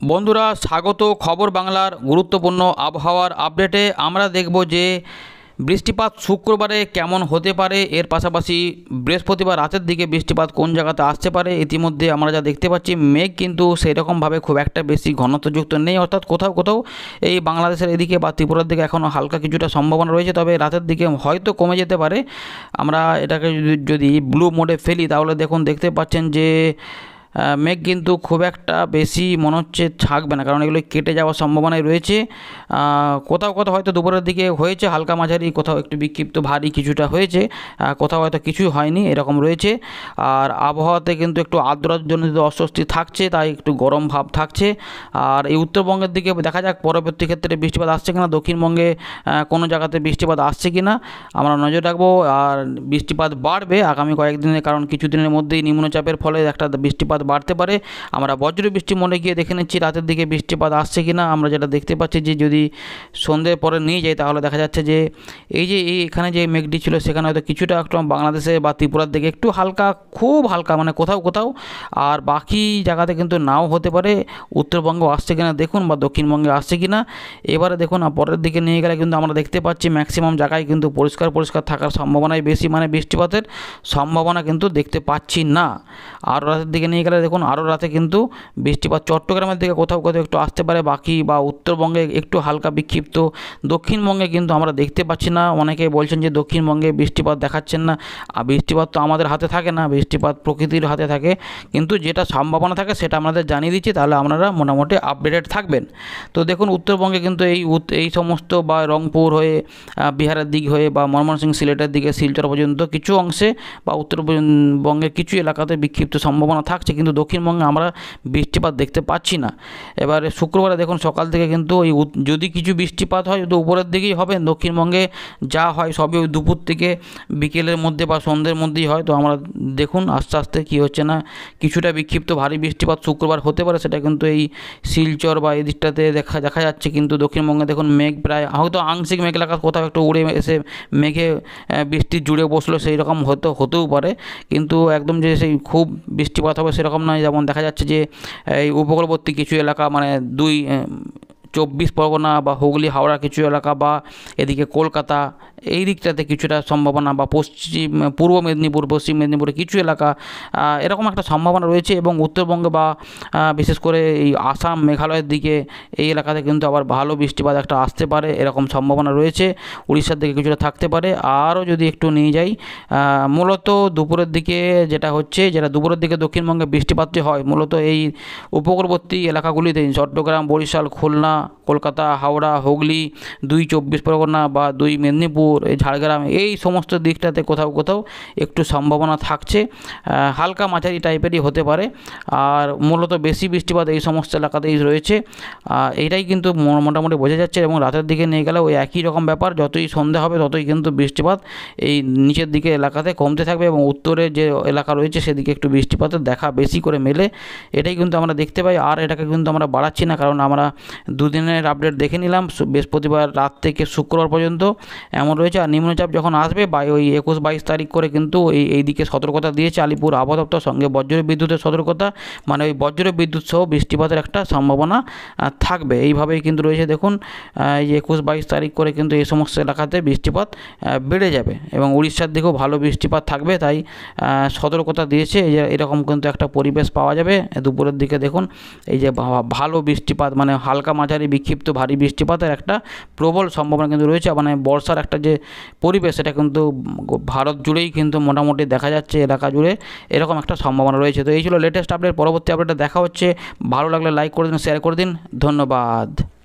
বন্ধুরা, স্বাগত খবর বাংলার গুরুত্বপূর্ণ আবহাওয়ার আপডেটে। আমরা দেখব যে বৃষ্টিপাত শুক্রবারে কেমন হতে পারে, এর পাশাপাশি বৃহস্পতিবার রাতের দিকে বৃষ্টিপাত কোন জায়গাতে আসতে পারে, ইতিমধ্যে আমরা যা দেখতে পাচ্ছি, মেঘ কিন্তু সেই রকমভাবে খুব একটা বেশি ঘনত্বযুক্ত নেই, অর্থাৎ কোথাও কোথাও এই বাংলাদেশের এদিকে বা ত্রিপুরার দিকে এখনও হালকা কিছুটা সম্ভাবনা রয়েছে, তবে রাতের দিকে হয়তো কমে যেতে পারে। আমরা এটাকে যদি ব্লু মোডে ফেলি, তাহলে দেখুন, দেখতে পাচ্ছেন যে মেঘ কিন্তু খুব একটা বেশি মনে হচ্ছে থাকবে না, কারণ এগুলো কেটে যাওয়ার সম্ভাবনাই রয়েছে। কোথাও কোথাও হয়তো দুপুরের দিকে হয়েছে, হালকা মাঝারি, কোথাও একটু বিক্ষিপ্ত ভারী কিছুটা হয়েছে কোথাও হয়তো কিছুই হয়নি, এরকম রয়েছে। আর আবহাওয়াতে কিন্তু একটু আর্দ্রজনিত অস্বস্তি থাকছে, তাই একটু গরম ভাব থাকছে। আর এই উত্তরবঙ্গের দিকে দেখা যাক, পরবর্তী ক্ষেত্রে বৃষ্টিপাত আসছে কিনা, দক্ষিণবঙ্গে কোনো জায়গাতে বৃষ্টিপাত আসছে কিনা, আমরা নজর রাখব। আর বৃষ্টিপাত বাড়বে আগামী কয়েকদিনে কারণ কিছুদিনের মধ্যেই নিম্নচাপের ফলে একটা বৃষ্টিপাত বাড়তে পারে। আমরা বজ্র বৃষ্টি মনে গিয়ে দেখে নিচ্ছি, রাতের দিকে বৃষ্টিপাত আসছে কি না আমরা যেটা দেখতে পাচ্ছি যে, যদি সন্ধ্যের পরে নিয়ে যাই, তাহলে দেখা যাচ্ছে যে, এই যে, এই এখানে যে মেঘটি ছিল, সেখানে হয়তো কিছুটা একটু বাংলাদেশে বা ত্রিপুরার দিকে একটু হালকা, খুব হালকা মানে কোথাও কোথাও। আর বাকি জায়গাতে কিন্তু নাও হতে পারে। উত্তরবঙ্গ আসছে কিনা দেখুন বা দক্ষিণবঙ্গে আসছে কিনা। এবারে দেখুন পরের দিকে নিয়ে গেলে কিন্তু আমরা দেখতে পাচ্ছি ম্যাক্সিমাম জায়গায় কিন্তু পরিষ্কার পরিষ্কার থাকার সম্ভাবনাই বেশি মানে বৃষ্টিপাতের সম্ভাবনা কিন্তু দেখতে পাচ্ছি না। আর রাতের দিকে নিয়ে গেলে দেখুন আরও রাতে কিন্তু বৃষ্টিপাত চট্টগ্রামের দিকে কোথাও কোথাও একটু আসতে পারে, বাকি বা উত্তরবঙ্গে একটু হালকা বিক্ষিপ্ত। দক্ষিণবঙ্গে কিন্তু আমরা দেখতে পাচ্ছি না অনেকে বলছেন যে দক্ষিণবঙ্গে বৃষ্টিপাত দেখাচ্ছেন না। আর বৃষ্টিপাত তো আমাদের হাতে থাকে না, বৃষ্টিপাত প্রকৃতির হাতে থাকে। কিন্তু যেটা সম্ভাবনা থাকে সেটা আমাদের জানিয়ে দিচ্ছি, তাহলে আপনারা মোটামুটি আপডেটেড থাকবেন। তো দেখুন উত্তরবঙ্গে কিন্তু এই এই সমস্ত বা রংপুর হয়ে বিহারের দিক হয়ে বা ময়মনসিংহ সিলেটের দিকে শিলচর পর্যন্ত কিছু অংশে বা উত্তরবঙ্গের কিছু এলাকাতে বিক্ষিপ্ত সম্ভাবনা থাকছে। কিন্তু দক্ষিণবঙ্গে আমরা বৃষ্টিপাত দেখতে পাচ্ছি না। এবারে শুক্রবারে দেখুন সকাল থেকে কিন্তু ওই যদি কিছু বৃষ্টিপাত হয় তো উপরের দিকেই হবে, দক্ষিণবঙ্গে যা হয় সবই ওই দুপুর থেকে বিকেলের মধ্যে বা সন্ধ্যের মধ্যেই হয়। তো আমরা দেখুন আস্তে আস্তে কী হচ্ছে না, কিছুটা বিক্ষিপ্ত ভারী বৃষ্টিপাত শুক্রবার হতে পারে, সেটা কিন্তু এই শিলচর বা এই দিকটাতে দেখা দেখা যাচ্ছে, কিন্তু দক্ষিণবঙ্গে দেখুন মেঘ প্রায় হয়তো আংশিক মেঘ এলাকা কোথাও একটু উড়ে এসে মেঘে বৃষ্টি জুড়ে বসল সেই রকম হয়তো হতেও পারে, কিন্তু একদম যে সেই খুব বৃষ্টিপাত হবে সেরকম নয়, যেমন দেখা যাচ্ছে যে, এই উপকূলবর্তী কিছু এলাকা মানে দুই চব্বিশ পরগনা বা হুগলি, হাওড়া কিছু এলাকা বা এদিকে কলকাতা, এই দিকটাতে কিছুটা সম্ভাবনা বা পশ্চিম, পূর্ব মেদিনীপুর, পশ্চিম মেদিনীপুরে কিছু এলাকা এরকম একটা সম্ভাবনা রয়েছে এবং উত্তরবঙ্গে বা বিশেষ করে এই আসাম, মেঘালয়ের দিকে এই এলাকাতে কিন্তু আবার ভালো বৃষ্টিপাত একটা আসতে পারে, এরকম সম্ভাবনা রয়েছে, উড়িষ্যার দিকে কিছুটা থাকতে পারে। আরও যদি একটু নিয়ে যাই মূলত দুপুরের দিকে যেটা হচ্ছে, যেটা দুপুরের দিকে দক্ষিণবঙ্গে বৃষ্টিপাতটি হয়, মূলত এই উপকূলবর্তী এলাকাগুলিতে, চট্টগ্রাম, বরিশাল, খুলনা কলকাতা, হাওড়া, হুগলি, দুই চব্বিশ পরগনা বা দুই মেদিনীপুর, এই ঝাড়গ্রাম, এই সমস্ত দিকটাতে কোথাও কোথাও একটু সম্ভাবনা থাকছে। হালকা মাঝারি টাইপেরই হতে পারে। আর মূলত বেশি বৃষ্টিপাত এই সমস্ত এলাকাতেই রয়েছে। এটাই কিন্তু মোটামুটি বোঝা যাচ্ছে এবং রাতের দিকে নিয়ে গেলে ওই একই রকম ব্যাপার। যতই সন্ধে হবে, ততই কিন্তু বৃষ্টিপাত এই নিচের দিকে এলাকাতে কমতে থাকবে এবং উত্তরে যে এলাকা রয়েছে, সেদিকে একটু বৃষ্টিপাতের দেখা বেশি করে মেলে। এটাই কিন্তু আমরা দেখতে পাই। আর এটাকে কিন্তু আমরা বাড়াচ্ছি না, কারণ আমরা দুদিনের আপডেট দেখে নিলাম। বৃহস্পতিবার রাত থেকে শুক্রবার পর্যন্ত এমন রয়েছে। আর নিম্নচাপ যখন আসবে, বা ওই একুশ বাইশ তারিখ করে কিন্তু এই এই দিকে সতর্কতা দিয়েছে আলিপুর আবহাওয়া সঙ্গে বজ্র বিদ্যুতের সতর্কতা মানে ওই বজ্র বিদ্যুৎ সহ বৃষ্টিপাতের একটা সম্ভাবনা থাকবে। এইভাবেই কিন্তু রয়েছে দেখুন এই একুশ বাইশ তারিখ করে কিন্তু এই সমস্ত এলাকাতে বৃষ্টিপাত বেড়ে যাবে। এবং উড়িষ্যার দিকেও ভালো বৃষ্টিপাত থাকবে, তাই সতর্কতা দিয়েছে। এই যে এরকম কিন্তু একটা পরিবেশ পাওয়া যাবে। দুপুরের দিকে দেখুন, এই যে ভালো বৃষ্টিপাত মানে হালকা মাঝারি বিক্ষিপ্ত ভারী বৃষ্টিপাতের একটা প্রবল সম্ভাবনা কিন্তু রয়েছে। মানে বর্ষার একটা যে পরিবেশ, সেটা কিন্তু ভারত জুড়েই কিন্তু মোটামুটি দেখা যাচ্ছে এলাকা জুড়ে এরকম একটা সম্ভাবনা রয়েছে। তো এই ছিল লেটেস্ট আপডেট পরবর্তী আপডেটটা দেখা হচ্ছে। ভালো লাগলে লাইক করে দিন শেয়ার করে দিন। ধন্যবাদ।